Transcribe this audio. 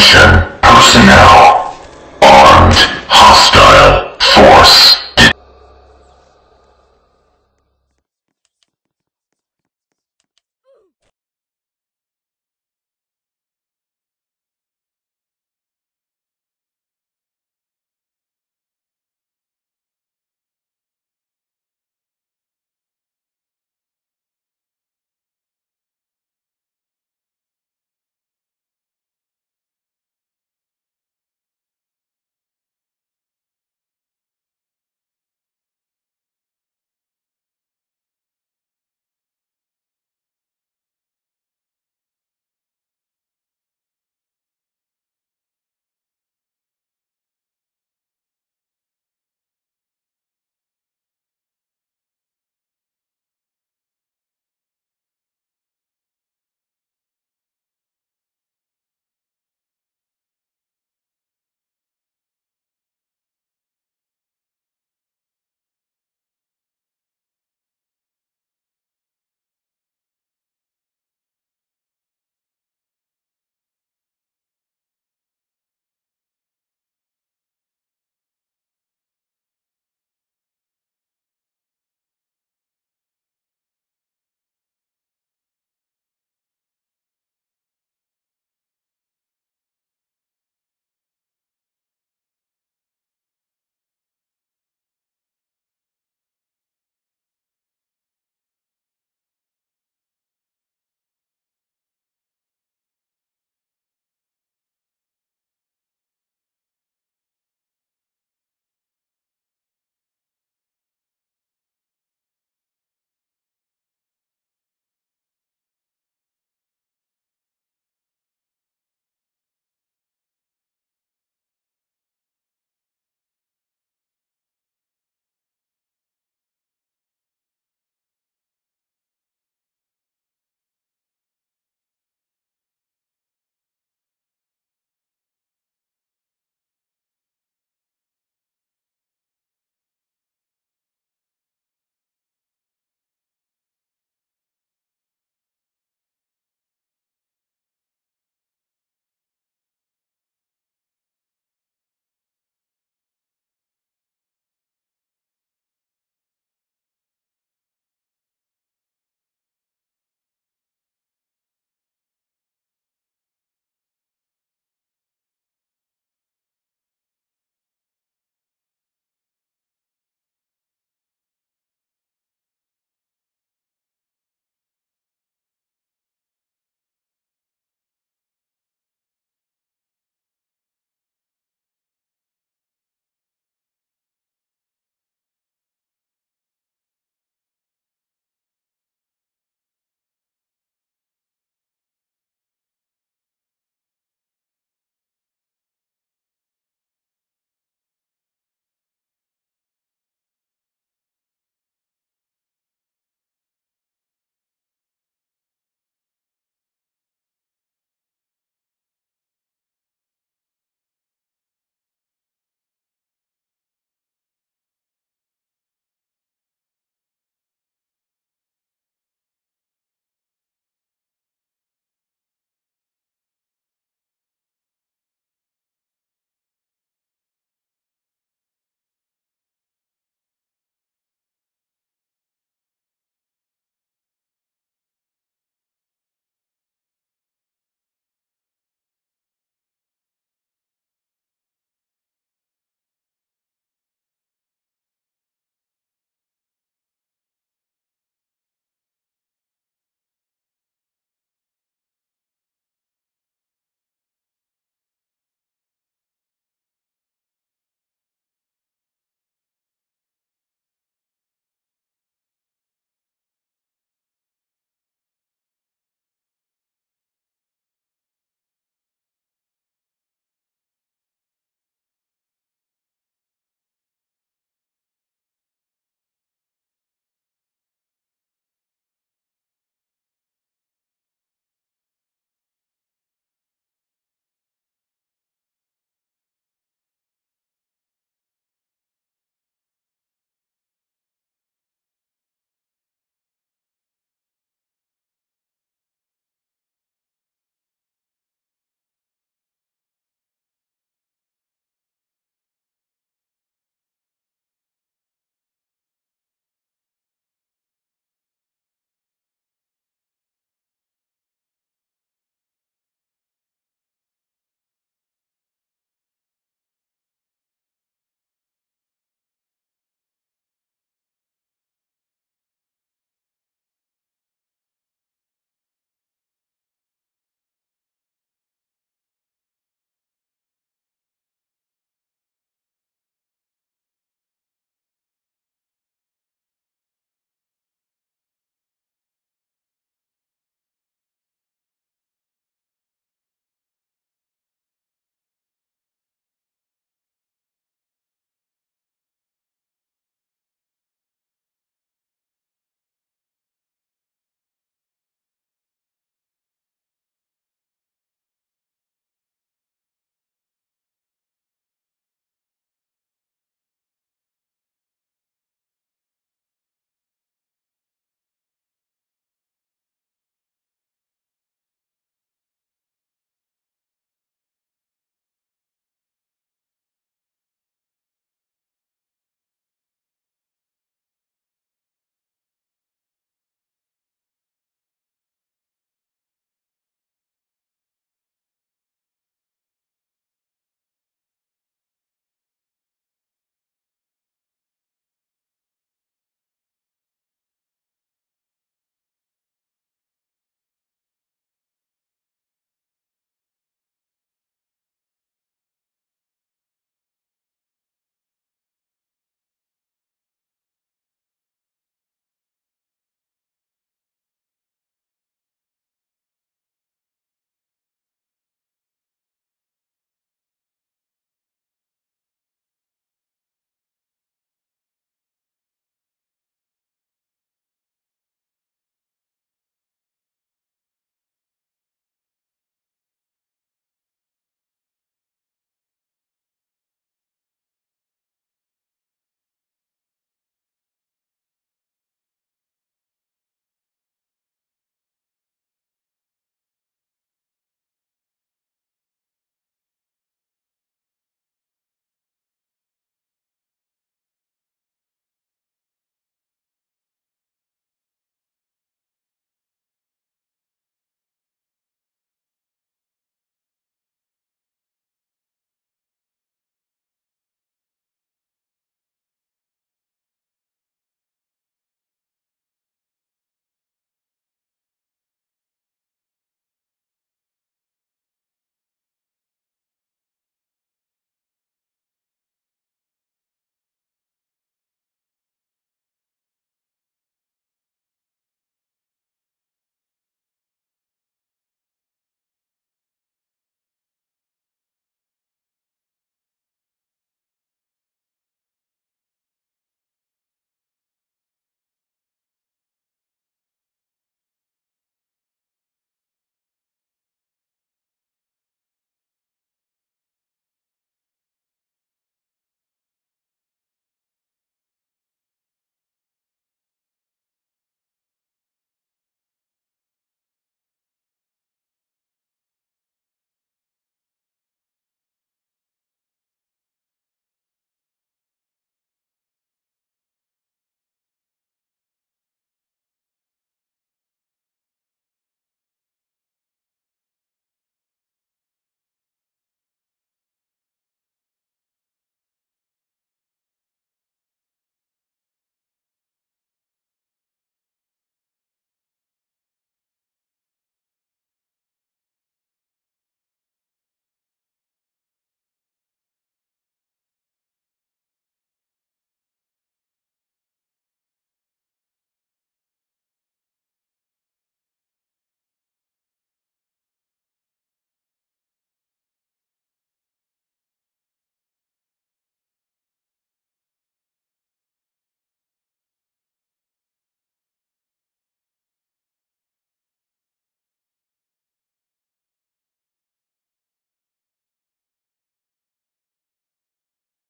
Attention, person